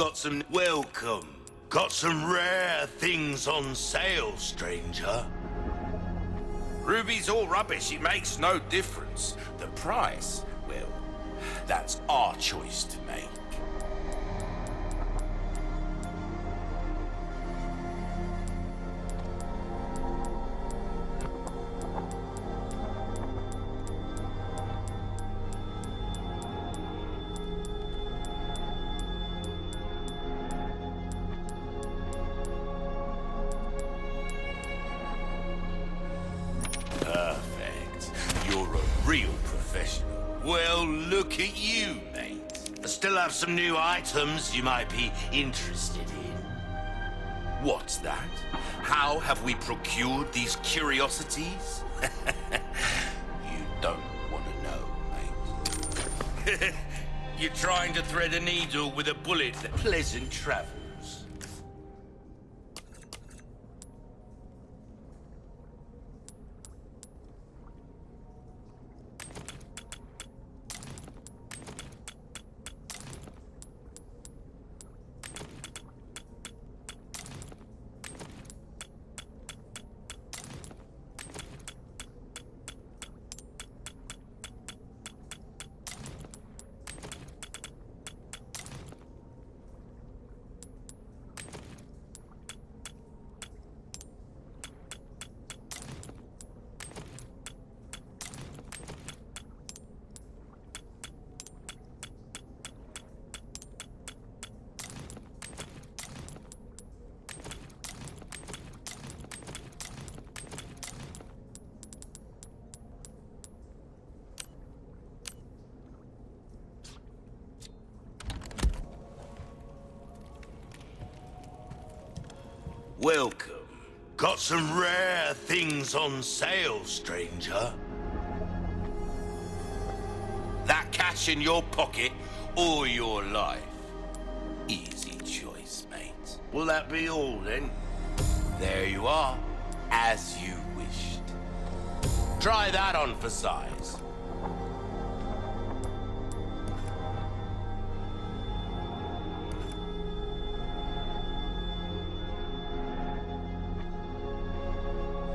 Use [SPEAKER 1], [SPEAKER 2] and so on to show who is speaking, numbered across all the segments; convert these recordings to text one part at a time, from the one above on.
[SPEAKER 1] Got some welcome. Got some rare things on sale, stranger.
[SPEAKER 2] Ruby's all rubbish. It makes no difference. The price, well, that's our choice to make.
[SPEAKER 1] Professional. Well, look at you, mate. I still have some new items you might be interested in.
[SPEAKER 2] What's that? How have we procured these curiosities?
[SPEAKER 1] You don't want to know, mate.
[SPEAKER 2] You're trying to thread a needle with a bullet.
[SPEAKER 1] Pleasant travels. Welcome. Got some rare things on sale, stranger.
[SPEAKER 2] That cash in your pocket or your life? Easy choice, mate.
[SPEAKER 1] Will that be all then? There you are, as you wished. Try that on for size.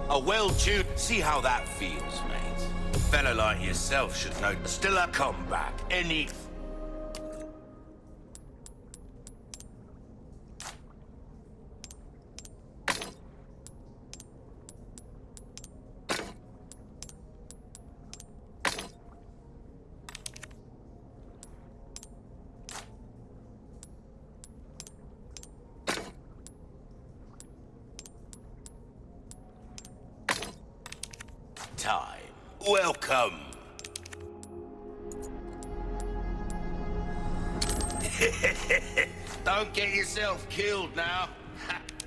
[SPEAKER 1] A well-tuned... See how that feels, mate. A fella like yourself should know... Still a comeback. Any... time. Welcome. Don't get yourself killed now.